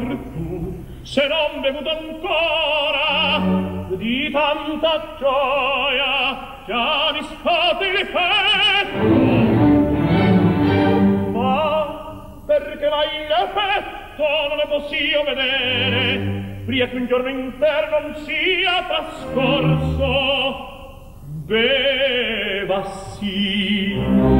virtù se non bevuto ancora di tanta gioia già mi scotti il petto. Ma perché mai l'effetto non ne possio vedere? Pria che un giorno interno non sia trascorso. Beva sì.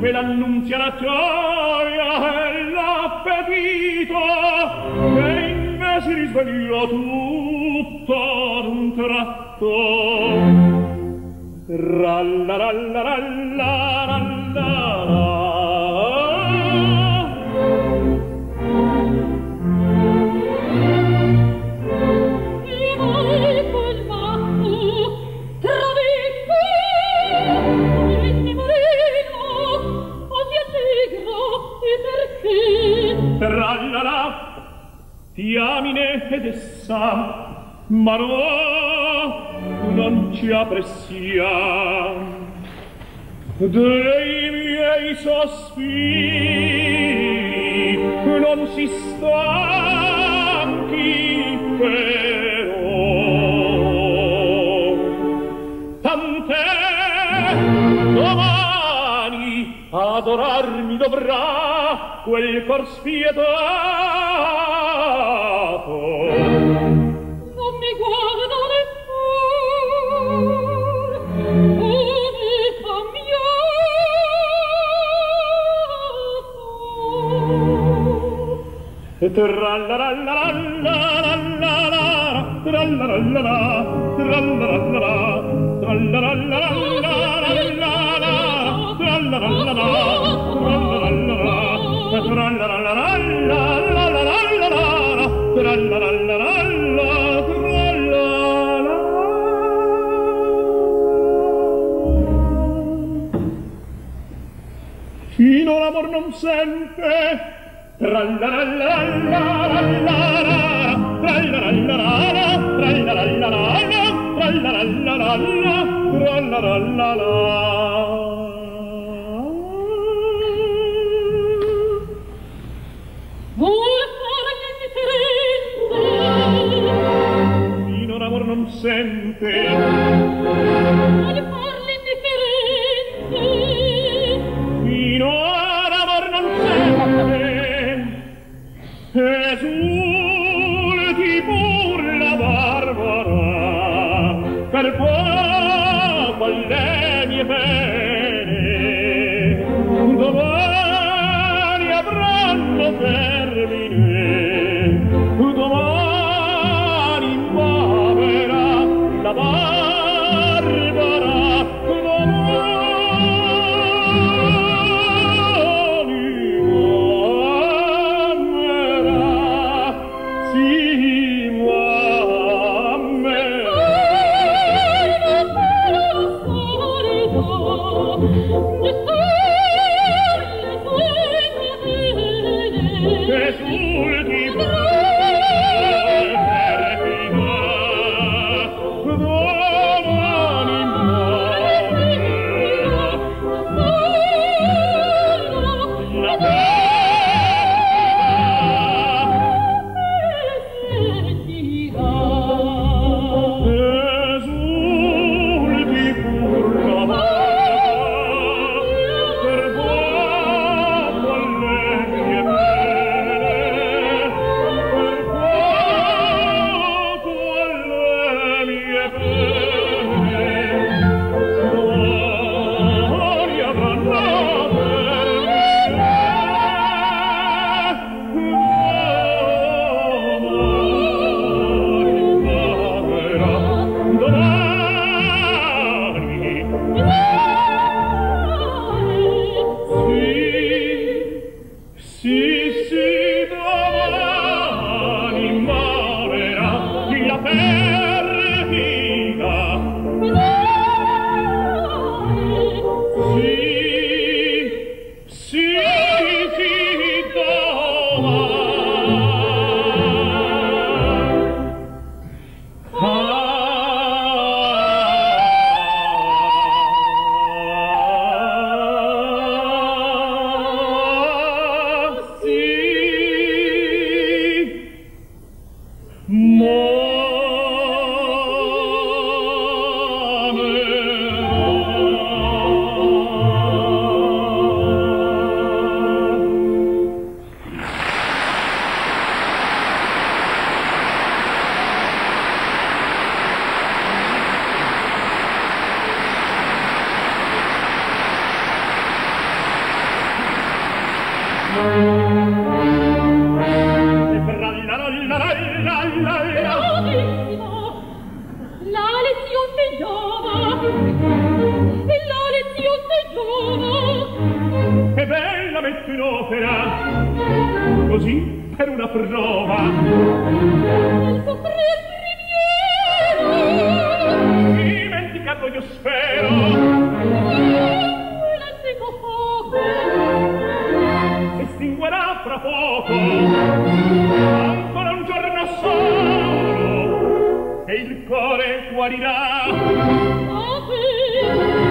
ve l'annunzia la gioia e l'appetito e in me si risvegliò tutto ad un tratto. Ralla ralla ralla ralla ralla. ma no, non ci appressiam dei miei sospiri non si stanchi però tant'è domani adorarmi dovrà quel cor spietato Fino l'amor non sente la la la la la per una prova. Il suo prigioniero dimenticato io spero. L'antico la estinguerà e fra poco. Ancora un giorno solo. E il cuore guarirà. Oh.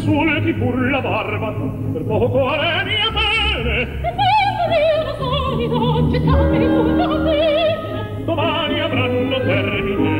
solchi pur la barba per poco a mia pene e sempre la solito gettami tutto a te domani avranno termine.